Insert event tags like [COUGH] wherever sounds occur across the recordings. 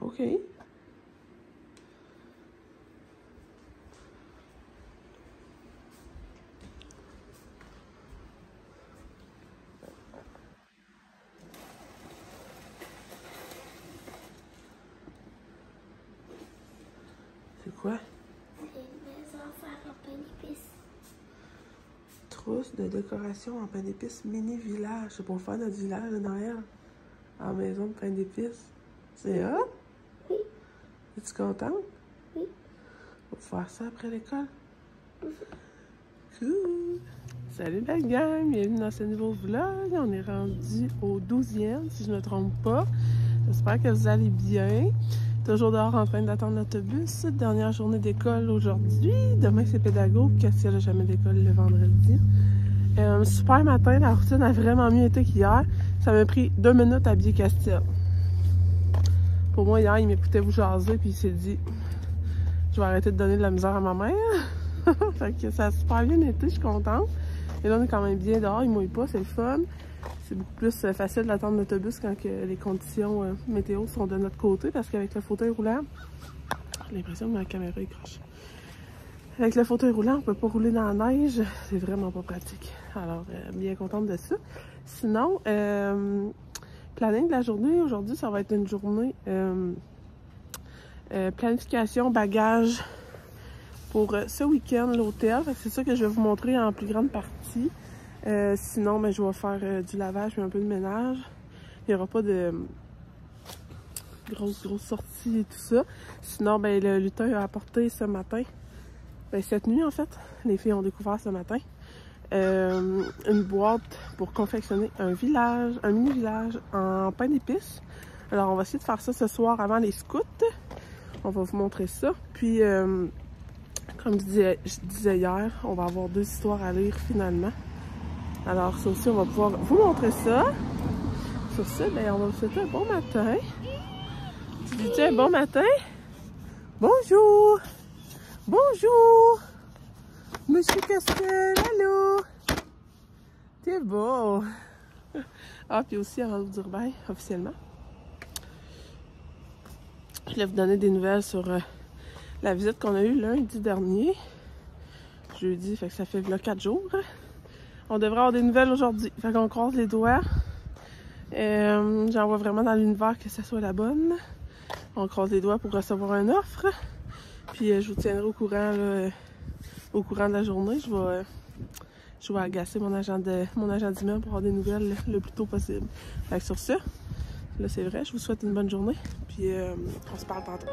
OK. C'est quoi? Trousse de décoration en pain d'épices mini village. C'est pour faire notre village de Noël. En maison de pain d'épices. C'est hot? Es-tu contente? Oui. On va faire ça après l'école? Cool! Salut la gang! Bienvenue dans ce nouveau vlog. On est rendu au 12e, si je ne me trompe pas. J'espère que vous allez bien. Toujours dehors en train d'attendre l'autobus. Dernière journée d'école aujourd'hui. Demain, c'est pédago, n'a jamais d'école le vendredi? Euh, super matin. La routine a vraiment mieux été qu'hier. Ça m'a pris deux minutes à habiller Castille. Pour moi, hier, il m'écoutait vous jaser, puis il s'est dit Je vais arrêter de donner de la misère à ma mère. [LAUGHS] fait que ça a super bien été, je suis contente. Et là, on est quand même bien dehors, il mouille pas, c'est le fun. C'est beaucoup plus euh, facile d'attendre l'autobus quand les conditions euh, météo sont de notre côté parce qu'avec le fauteuil roulant, j'ai l'impression que ma caméra est croche. Avec le fauteuil roulant, on peut pas rouler dans la neige, c'est vraiment pas pratique. Alors, euh, bien contente de ça. Sinon, euh, planning de la journée, aujourd'hui, ça va être une journée euh, euh, planification, bagage pour euh, ce week-end, l'hôtel. C'est ça que je vais vous montrer en plus grande partie. Sinon, ben, je vais faire du lavage et un peu de ménage. Il n'y aura pas de grosses, grosses sorties et tout ça. Sinon, ben, le lutin a apporté ce matin, ben, cette nuit en fait, les filles ont découvert ce matin, euh, une boîte pour confectionner un village, un mini village en pain d'épices. Alors, on va essayer de faire ça ce soir avant les scouts. On va vous montrer ça. Puis, euh, comme je disais, hier, on va avoir deux histoires à lire finalement. Alors, ça aussi, on va pouvoir vous montrer ça. Sur ça, ben, on va vous souhaiter un bon matin. Tu dis un bon matin? Bonjour! Bonjour! Monsieur Castel, allô! T'es beau! [LAUGHS] Ah, puis aussi, avant de vous officiellement, je voulais vous donner des nouvelles sur euh, la visite qu'on a eue lundi dernier. Jeudi, fait que ça fait là 4 jours. On devrait avoir des nouvelles aujourd'hui. Fait qu'on croise les doigts. Euh, J'envoie vraiment dans l'univers que ça soit la bonne. On croise les doigts pour recevoir une offre. Puis euh, je vous tiendrai au courant au courant de la journée. Je vais, je vais agacer mon agent d'immeuble pour avoir des nouvelles le, plus tôt possible. Fait sur ça, là c'est vrai, je vous souhaite une bonne journée. Puis euh, on se parle tantôt.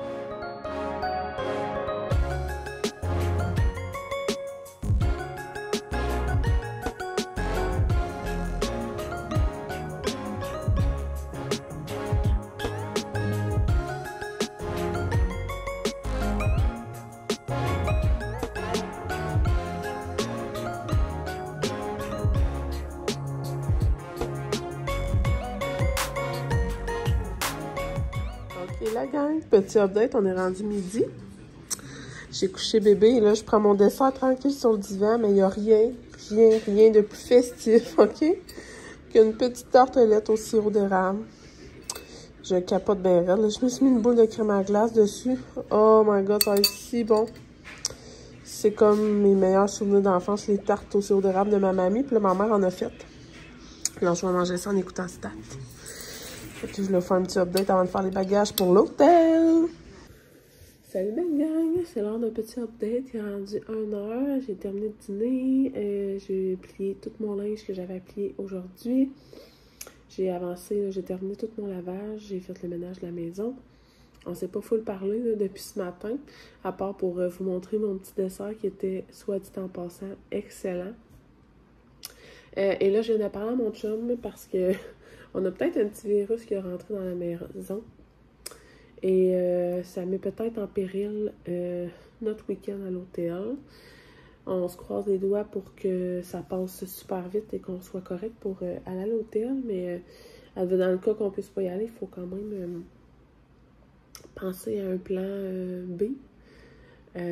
Petit update, on est rendu midi. J'ai couché bébé et là je prends mon dessert tranquille sur le divan, mais il n'y a rien, rien, rien de plus festif, [LAUGHS] ok? Qu'une petite tartelette au sirop d'érable. Je capote bien là. Je me suis mis une boule de crème à glace dessus. Oh my god, ça va si bon. C'est comme mes meilleurs souvenirs d'enfance, les tartes au sirop d'érable de ma mamie. Puis là, ma mère en a fait. Alors, je vais manger ça en écoutant Stat. Fait que je vais faire un petit update avant de faire les bagages pour l'hôtel. Salut belle gang, c'est l'heure d'un petit update. Il est rendu 1h, j'ai terminé de dîner, euh, j'ai plié tout mon linge que j'avais à plier aujourd'hui. J'ai avancé, j'ai terminé tout mon lavage, j'ai fait le ménage de la maison. On s'est pas full parlé depuis ce matin, à part pour euh, vous montrer mon petit dessert qui était, soit dit en passant, excellent. Euh, et là, je viens de parler à mon chum parce que on a peut-être un petit virus qui est rentré dans la maison. Et euh, ça met peut-être en péril euh, notre week-end à l'hôtel. On se croise les doigts pour que ça passe super vite et qu'on soit correct pour euh, aller à l'hôtel. Mais dans le cas qu'on puisse pas y aller, il faut quand même penser à un plan B.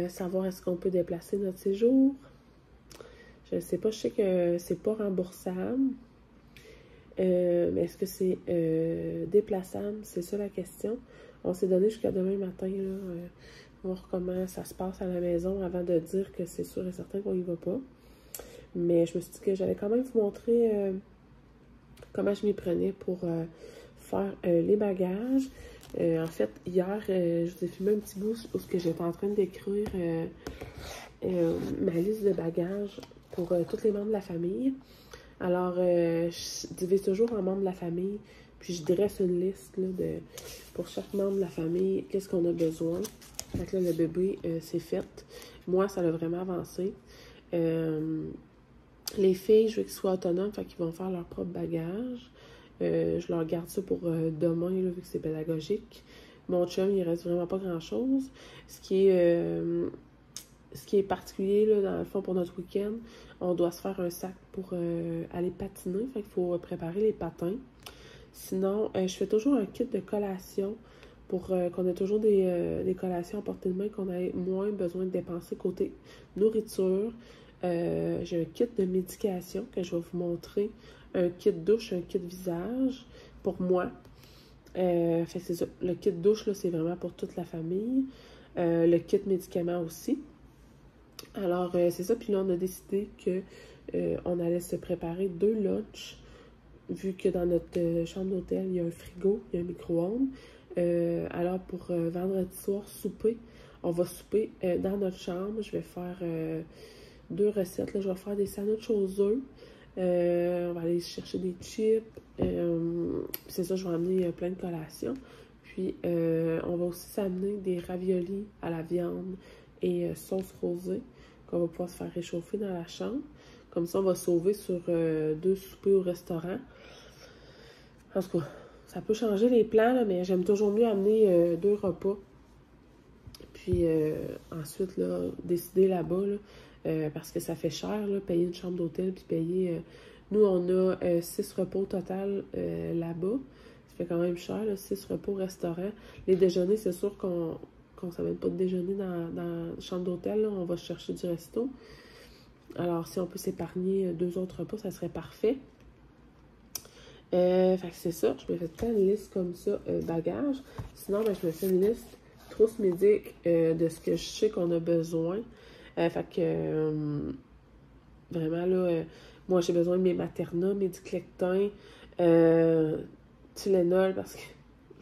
Savoir est-ce qu'on peut déplacer notre séjour. Je ne sais pas, je sais que c'est pas remboursable. Euh, mais est-ce que c'est euh, déplaçable? C'est ça la question. On s'est donné jusqu'à demain matin, euh, voir comment ça se passe à la maison avant de dire que c'est sûr et certain qu'on y va pas. Mais je me suis dit que j'allais quand même vous montrer comment je m'y prenais pour faire les bagages. en fait, hier, je vous ai filmé un petit bout où j'étais en train d'écrire ma liste de bagages pour tous les membres de la famille. Alors, euh, je divise toujours en membres de la famille, puis je dresse une liste là, de, pour chaque membre de la famille, qu'est-ce qu'on a besoin. Fait que là, le bébé, euh, c'est fait. Moi, ça a vraiment avancé. Euh, les filles, je veux qu'ils soient autonomes, fait qu'ils vont faire leur propre bagage. je leur garde ça pour demain, là, vu que c'est pédagogique. Mon chum, il reste vraiment pas grand-chose. Ce qui est ce qui est particulier, là, dans le fond, pour notre week-end, on doit se faire un sac pour euh, aller patiner. Fait qu'il faut préparer les patins. Sinon, euh, je fais toujours un kit de collation pour euh, qu'on ait toujours des, collations à portée de main, qu'on ait moins besoin de dépenser côté nourriture. J'ai un kit de médication que je vais vous montrer. Un kit douche, un kit visage pour moi. Le kit douche, c'est vraiment pour toute la famille. le kit médicament aussi. Alors, euh, c'est ça. Puis là, on a décidé que euh, on allait se préparer deux lunchs, vu que dans notre euh, chambre d'hôtel, il y a un frigo, il y a un micro-ondes. alors, pour vendredi soir, souper, on va souper dans notre chambre. Je vais faire deux recettes. Là, je vais faire des sandwichs aux œufs. on va aller chercher des chips. c'est ça, je vais amener plein de collations. Puis, on va aussi s'amener des raviolis à la viande et sauce rosée qu'on va pouvoir se faire réchauffer dans la chambre. Comme ça, on va sauver sur euh, deux soupers au restaurant. En tout cas, ça peut changer les plans, mais j'aime toujours mieux amener euh, deux repas. Puis euh, ensuite, décider là-bas, parce que ça fait cher, là, payer une chambre d'hôtel, puis payer... nous, on a six repas au total là-bas. Ça fait quand même cher, six repas au restaurant. Les déjeuners, c'est sûr qu'on qu'on ne s'amène pas de déjeuner dans, la chambre d'hôtel, on va chercher du resto. Alors, si on peut s'épargner deux autres repas, ça serait parfait. Euh, fait que c'est ça. Je me fais pas une liste comme ça, euh, bagages. Sinon, ben, je me fais une liste trousse médic euh, de ce que je sais qu'on a besoin. fait que, vraiment, là, moi, j'ai besoin de mes Materna, mes Diclectin, Tylenol, parce que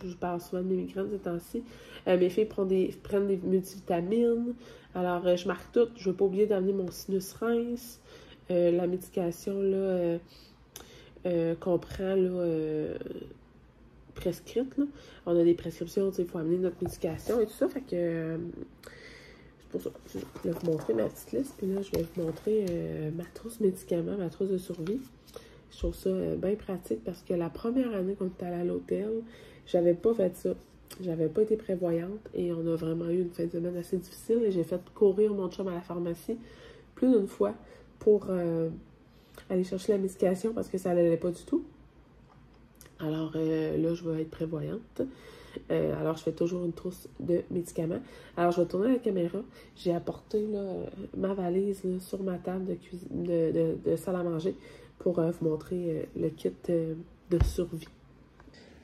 je parle souvent de mes migraines ces temps-ci. Euh, mes filles prennent des, multivitamines. Alors, euh, je marque tout. Je ne veux pas oublier d'amener mon sinus rince. Euh, la médication là, qu'on prend là, prescrite. Là. On a des prescriptions, il faut amener notre médication et tout ça. Fait que pour ça. Je vais vous montrer ma petite liste. Puis là, je vais vous montrer ma trousse médicaments, ma trousse de survie. Je trouve ça bien pratique parce que la première année qu'on était allé à l'hôtel, j'avais pas fait ça. J'avais pas été prévoyante et on a vraiment eu une fin de semaine assez difficile et j'ai fait courir mon chum à la pharmacie plus d'une fois pour euh, aller chercher la médication parce que ça n'allait pas du tout. Alors euh, là, je vais être prévoyante. Euh, alors, je fais toujours une trousse de médicaments. Alors, je vais tourner la caméra. J'ai apporté ma valise sur ma table de, cuisine, de, salle à manger pour vous montrer le kit de survie.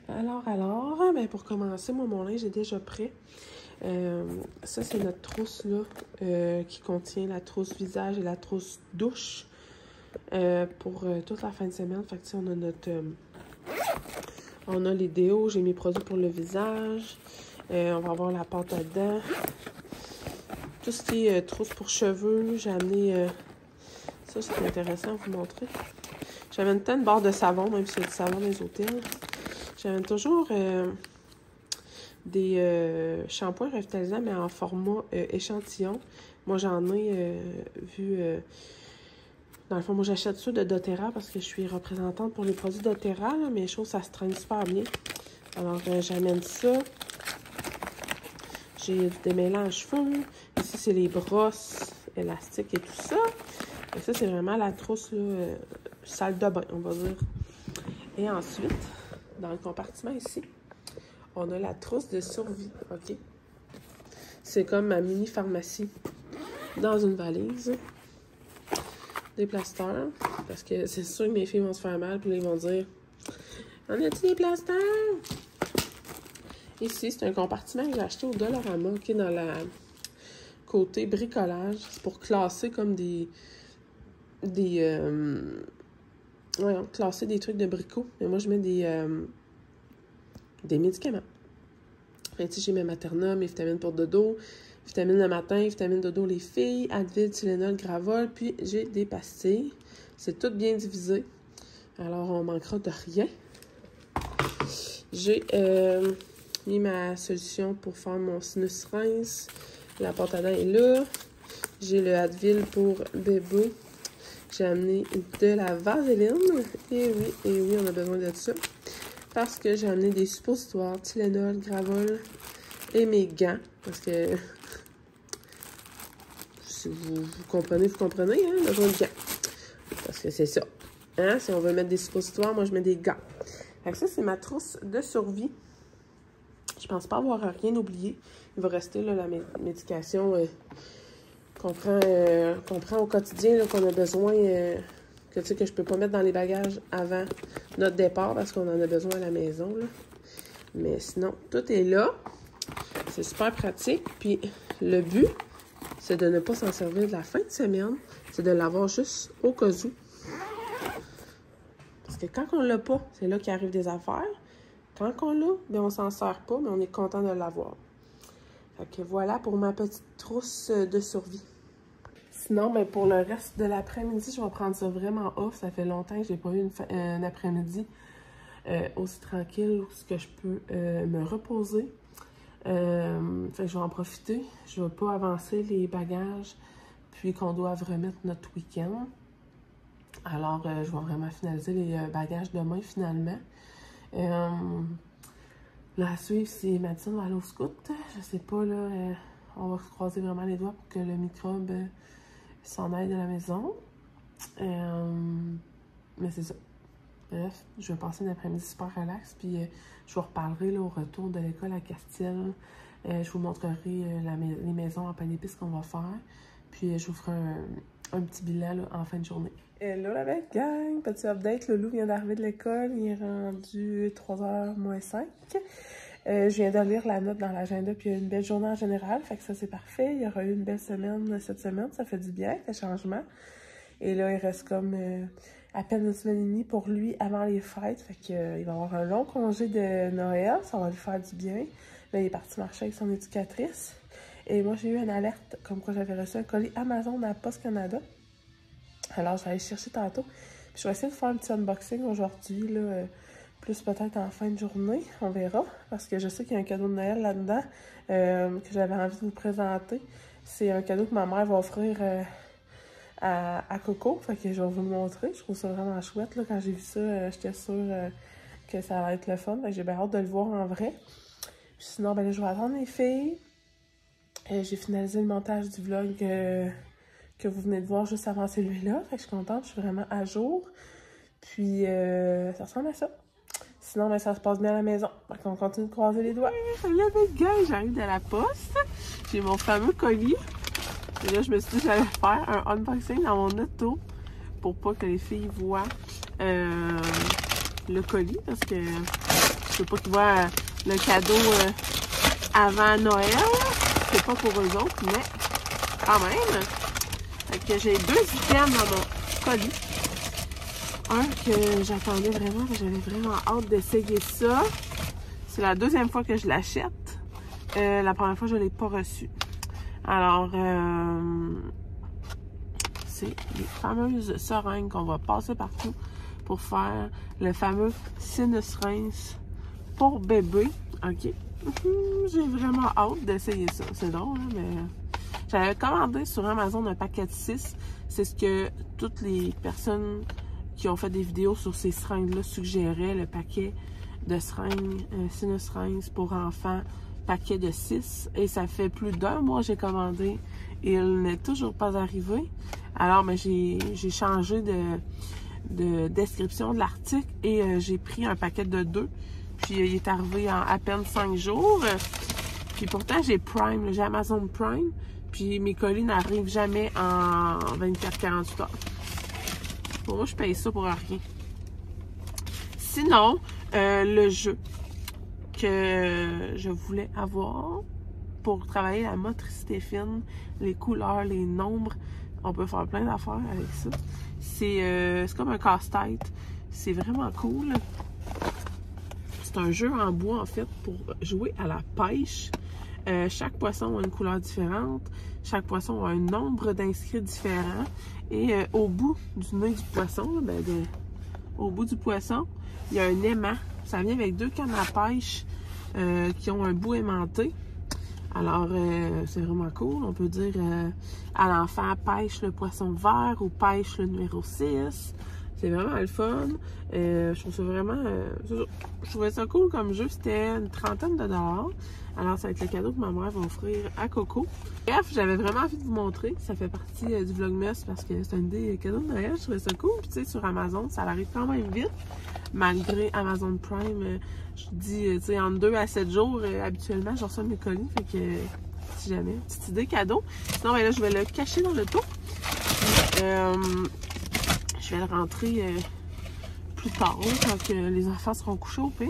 Alors, alors, ben pour commencer, moi, mon linge est déjà prêt. Euh, ça, c'est notre trousse, là, euh, qui contient la trousse visage et la trousse douche euh, pour toute la fin de semaine. Fait que, on a notre... on a les déos, j'ai mes produits pour le visage. on va avoir la pâte à dents. Tout ce qui est trousse pour cheveux, j'ai amené... ça, c'est intéressant à vous montrer. J'avais une de barre de savon, même si c'est du savon des hôtels. J'amène toujours euh, des euh, shampoings revitalisants, mais en format euh, échantillon. Moi, j'en ai vu... dans le fond, moi, j'achète ça de doTERRA parce que je suis représentante pour les produits doTERRA, mais je trouve ça se traîne super bien. Alors, j'amène ça. J'ai des mélanges cheveux. Ici, c'est les brosses élastiques et tout ça. Et ça, c'est vraiment la trousse, là, salle de bain, on va dire. Et ensuite, dans le compartiment ici, on a la trousse de survie, OK? C'est comme ma mini pharmacie dans une valise. Des plasteurs, parce que c'est sûr que mes filles vont se faire mal, puis ils vont dire On a-tu des plasters? Ici, c'est un compartiment que j'ai acheté au Dollarama, qui est dans la côté bricolage. C'est pour classer comme des. des. Euh, voyons, classer des trucs de bricot. Mais moi, je mets des. euh, des médicaments. Fait j'ai mes Materna, mes vitamines pour dodo, vitamines le matin, vitamines dodo les filles, Advil, Tylenol, Gravol, puis j'ai des pastilles. C'est tout bien divisé. Alors, on manquera de rien. J'ai euh, mis ma solution pour faire mon sinus rince. La pâte à dents est là. J'ai le Advil pour bébé. J'ai amené de la vaseline. Et oui, et oui, on a besoin de ça. Parce que j'ai amené des suppositoires, Tylenol, Gravol et mes gants. Parce que [LAUGHS] si vous, comprenez, vous comprenez, hein, besoin de gants. Parce que c'est ça. Hein? Si on veut mettre des suppositoires, moi je mets des gants. Fait que ça, c'est ma trousse de survie. Je pense pas avoir rien oublié. Il va rester là, la mé- médication euh, qu'on prend, euh, prend au quotidien, qu'on a besoin, euh, que, tu sais, que je peux pas mettre dans les bagages avant notre départ parce qu'on en a besoin à la maison. Là. Mais sinon, tout est là. C'est super pratique. Puis le but, c'est de ne pas s'en servir de la fin de semaine. C'est de l'avoir juste au cas où. Parce que quand on l'a pas, c'est là qu'il arrive des affaires. Quand on l'a, ben on s'en sert pas, mais on est content de l'avoir. Fait que voilà pour ma petite trousse euh, de survie. Sinon, ben pour le reste de l'après-midi, je vais prendre ça vraiment off. Ça fait longtemps que j'ai pas eu euh, un après-midi euh, aussi tranquille où que je peux me reposer. Fait que je vais en profiter. Je vais pas avancer les bagages puis qu'on doit remettre notre week-end. Alors, je vais vraiment finaliser les bagages demain, finalement. À suivre, c'est Madison va aller au scout. Je sais pas, là, euh, on va se croiser vraiment les doigts pour que le microbe euh, s'en aille de la maison. Euh, mais c'est ça. Bref, je vais passer un après-midi super relax, puis je vous reparlerai au retour de l'école à Castille. Euh, je vous montrerai les maisons en pain d'épices qu'on va faire. Puis je vous ferai un, un petit bilan là, en fin de journée. Hello la belle gang! Petit update, le loup vient d'arriver de l'école, il est rendu 3h moins 5. Euh, je viens de lire la note dans l'agenda, puis il y a une belle journée en général, fait que ça c'est parfait. Il y aura eu une belle semaine cette semaine, ça fait du bien, le changement. Et là, il reste comme euh, à peine une semaine et demie pour lui avant les fêtes, fait qu'il va avoir un long congé de Noël, ça va lui faire du bien. Là, il est parti marcher avec son éducatrice. Et moi, j'ai eu une alerte comme quoi j'avais reçu un colis Amazon à Post Canada. Alors, je vais aller chercher tantôt. Puis, je vais essayer de faire un petit unboxing aujourd'hui, là, euh, plus peut-être en fin de journée. On verra. Parce que je sais qu'il y a un cadeau de Noël là-dedans euh, que j'avais envie de vous présenter. C'est un cadeau que ma mère va offrir euh, à, à Coco. Fait que je vais vous le montrer. Je trouve ça vraiment chouette. Là, quand j'ai vu ça, j'étais sûre que ça allait être le fun. J'ai bien hâte de le voir en vrai. Puis sinon, ben là, je vais attendre les filles. J'ai finalisé le montage du vlog que vous venez de voir juste avant celui-là. Fait que je suis contente, je suis vraiment à jour. Puis euh, ça ressemble à ça. Sinon, ben, ça se passe bien à la maison. Fait qu'on continue de croiser les doigts. Salut les gars, j'arrive de la poste. J'ai mon fameux colis. Et là, je me suis dit que j'allais faire un unboxing dans mon auto pour pas que les filles voient euh, le colis parce que je veux pas qu'ils voient le cadeau euh, avant Noël. C'est pas pour eux autres, mais quand même. Fait que j'ai deux items dans mon colis. Un que j'attendais vraiment, j'avais vraiment hâte d'essayer ça. C'est la deuxième fois que je l'achète. Euh, la première fois, je ne l'ai pas reçu. Alors, euh, c'est les fameuses seringues qu'on va passer partout pour faire le fameux sinus rinse pour bébé. OK? J'ai vraiment hâte d'essayer ça. C'est drôle, hein, mais j'avais commandé sur Amazon un paquet de 6. C'est ce que toutes les personnes qui ont fait des vidéos sur ces seringues-là suggéraient, le paquet de seringues, euh, rinse pour enfants, paquet de 6. Et ça fait plus d'un mois que j'ai commandé. Il n'est toujours pas arrivé. Alors, ben, j'ai changé de, de description de l'article et euh, j'ai pris un paquet de deux. Puis euh, il est arrivé en à peine 5 jours. Puis pourtant, j'ai Prime, j'ai Amazon Prime. Puis mes colis n'arrivent jamais en 24-48 heures. Pour moi, je paye ça pour rien. Sinon, euh, le jeu que je voulais avoir pour travailler la motricité fine, les couleurs, les nombres. On peut faire plein d'affaires avec ça. C'est euh, comme un casse-tête. C'est vraiment cool. C'est un jeu en bois, en fait, pour jouer à la pêche. Euh, chaque poisson a une couleur différente. Chaque poisson a un nombre d'inscrits différents. Et euh, au bout du nez du poisson, ben, de- au bout du poisson, il y a un aimant. Ça vient avec deux cannes à pêche euh, qui ont un bout aimanté. Alors, c'est vraiment cool. On peut dire à l'enfant pêche le poisson vert ou pêche le numéro 6. C'est vraiment le fun. Euh, je trouve ça vraiment. euh, je trouvais ça cool comme jeu. C'était une trentaine de dollars. Alors, ça va être le cadeau que ma mère va offrir à Coco. Bref, j'avais vraiment envie de vous montrer. Ça fait partie euh, du Vlogmas parce que c'est une idée euh, cadeau de Noël. Je trouvais ça cool. Puis, tu sais, sur Amazon, ça arrive quand même vite. Malgré Amazon Prime, je dis, tu sais, en 2 à 7 jours, habituellement, je reçois mes colis. Fait que, si jamais, petite idée cadeau. Sinon, ben là, je vais le cacher dans le pot. Je vais le rentrer euh, plus tard, quand les enfants seront couchés au pire.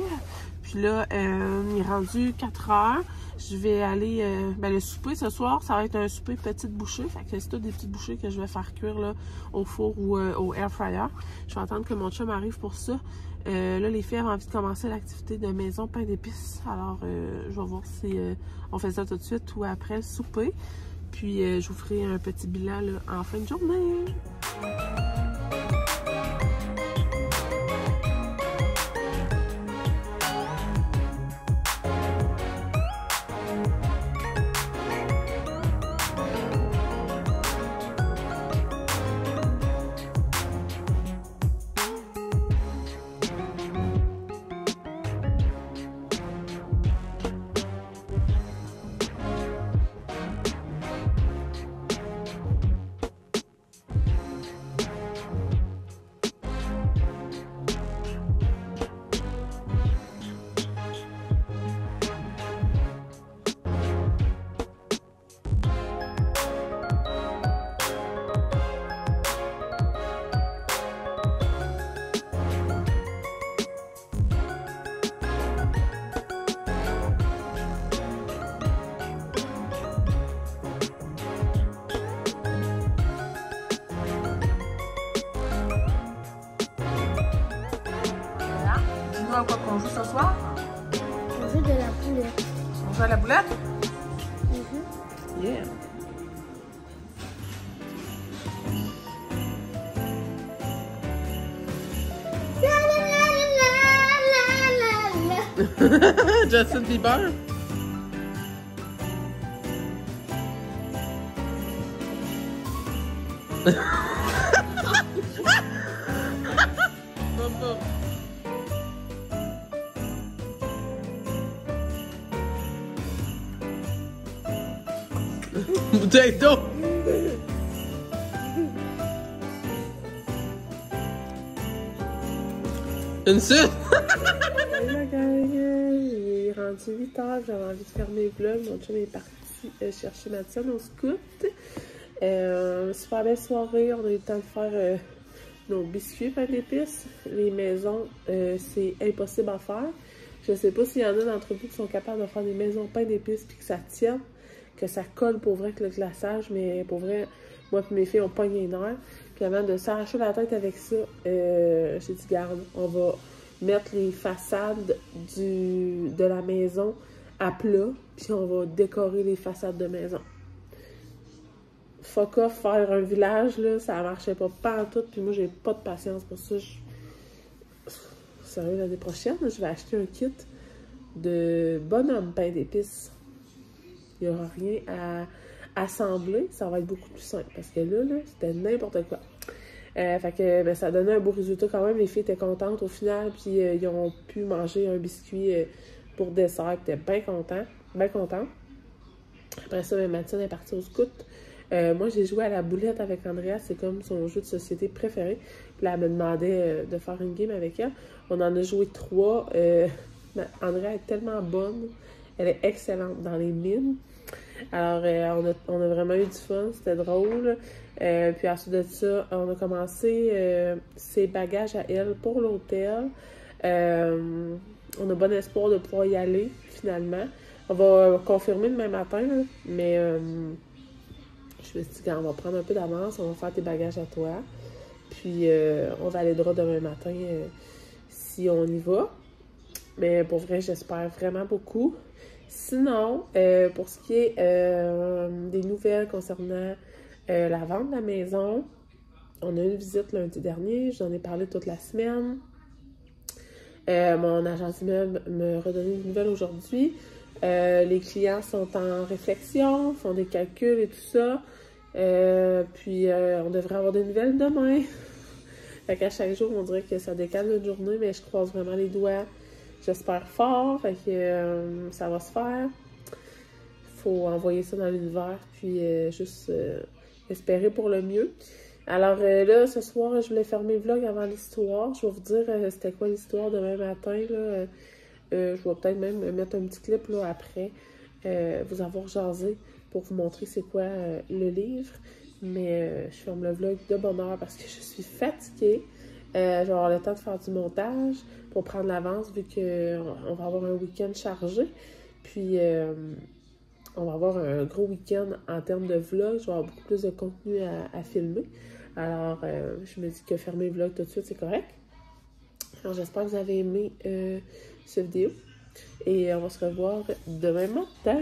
Puis là, euh, il est rendu 4 heures. Je vais aller. euh, ben, le souper ce soir, ça va être un souper petite bouchée. Fait que c'est tout des petites bouchées que je vais faire cuire là, au four ou au air fryer. Je vais attendre que mon chum arrive pour ça. Là, les filles avaient envie de commencer l'activité de maison pain d'épices. Alors, je vais voir si on fait ça tout de suite ou après le souper. Puis, je vous ferai un petit bilan en fin de journée. À quoi qu'on joue ce soir. On joue de la boulette. On joue à la boulette? Yeah. La la la. Justin Bieber. [LAUGHS] D'eau. Une suite. Gang, il rendu 8 heures, j'avais envie de faire mes vlogs. Mon chum est parti euh, chercher Madison au scout. Euh, super belle soirée, on a eu le temps de faire euh, nos biscuits pain d'épices. Les maisons, euh, c'est impossible à faire. Je sais pas s'il y en a d'entre vous qui sont capables de faire des maisons pain d'épices puis que ça tienne, que ça colle pour vrai avec le glaçage, mais pour vrai, moi et mes filles, on pogne les nerfs. Puis avant de s'arracher la tête avec ça, euh, j'ai dit, garde, on va mettre les façades de la maison à plat, puis on va décorer les façades de maison. Fuck off, faire un village, là, ça marchait pas pas en tout, puis moi, j'ai pas de patience pour ça. Je- Sérieux, l'année prochaine, je vais acheter un kit de bonhomme pain d'épices. Il n'y aura rien à assembler, ça va être beaucoup plus simple, parce que là, là c'était n'importe quoi. Euh, fait que ben, ça donnait un beau résultat quand même. Les filles étaient contentes au final, puis euh, ils ont pu manger un biscuit euh, pour dessert, puis étaient bien contents, bien contents. Après ça, ben, Mathilde est partie au scout. Moi, j'ai joué à la boulette avec Andrea, c'est comme son jeu de société préféré. Puis là, elle me demandait de faire une game avec elle. On en a joué trois. [LAUGHS] Andrea est tellement bonne, elle est excellente dans les mines. Alors, euh, on, a, vraiment eu du fun, c'était drôle. Euh, puis ensuite de ça, on a commencé euh, ses bagages à elle pour l'hôtel. On a bon espoir de pouvoir y aller, finalement. On va confirmer demain matin, mais je me suis dit, on va prendre un peu d'avance, on va faire tes bagages à toi. Puis on validera demain matin si on y va. Mais pour vrai, j'espère vraiment beaucoup. Sinon, euh, pour ce qui est euh, des nouvelles concernant euh, la vente de la maison, on a eu une visite lundi dernier, j'en ai parlé toute la semaine. Mon agent immeuble me redonné une nouvelle aujourd'hui. Les clients sont en réflexion, font des calculs et tout ça. Puis on devrait avoir des nouvelles demain. [LAUGHS] fait qu'à chaque jour, on dirait que ça décale notre journée, mais je croise vraiment les doigts. J'espère fort, fait que euh, ça va se faire. Faut envoyer ça dans l'univers, puis euh, juste euh, espérer pour le mieux. Alors là, ce soir, je voulais fermer le vlog avant l'histoire. Je vais vous dire c'était quoi l'histoire demain matin. Je vais peut-être même mettre un petit clip là, après, vous avoir jasé pour vous montrer c'est quoi le livre. Mais je ferme le vlog de bonne heure parce que je suis fatiguée. Euh, je vais avoir le temps de faire du montage pour prendre l'avance vu qu'on va avoir un week-end chargé. Puis euh, on va avoir un gros week-end en termes de vlog. Je vais avoir beaucoup plus de contenu à, filmer. Alors, euh, je me dis que fermer le vlog tout de suite, c'est correct. Alors, j'espère que vous avez aimé cette vidéo. Et on va se revoir demain matin.